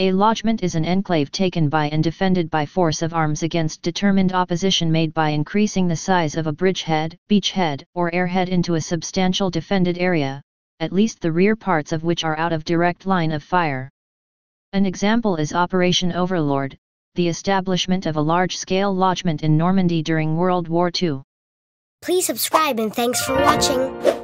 A lodgment is an enclave taken by and defended by force of arms against determined opposition made by increasing the size of a bridgehead, beachhead, or airhead into a substantial defended area, at least the rear parts of which are out of direct line of fire. An example is Operation Overlord, the establishment of a large-scale lodgment in Normandy during World War II. Please subscribe and thanks for watching.